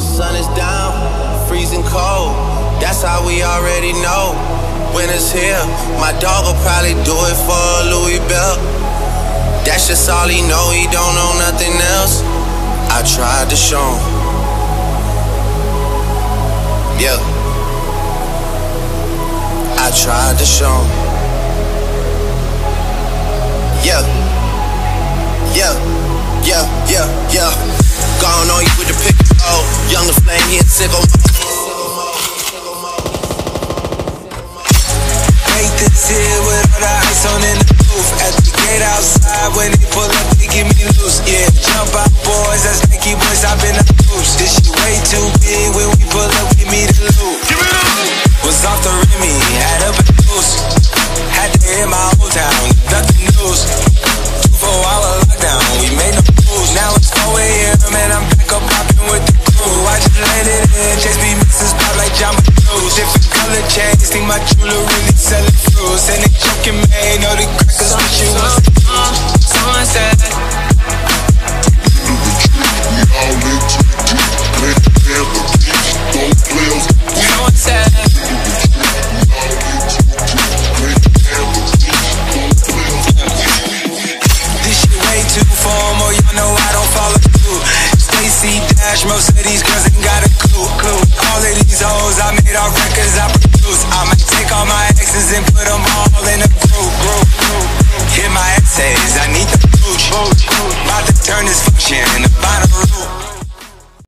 Sun is down, freezing cold. That's how we already know. Winter's here. My dog will probably do it for a Louis belt. That's just all he know. He don't know nothing else. I tried to show him. Yeah. I tried to show him. Oh, younger flame, he in sicko. Nathan's here with all the ice on in the booth. At the gate outside, when they pull up, they give me loose. Yeah, jump out, boys. That's Nike boys. I've been a loose. This shit way too big. When we pull up, give me the loot. Was off the Remy, had up a loose. Had to hit my old town, chase me mixing spot like Jamba Juice. Different color chains, think my jeweler really selling fruits. And they joking, man, know the crackers wish you was. Uh, someone said, This shit way too formal, y'all know I don't follow through. Stacy Dash, most of these girls Pooch. About to turn this function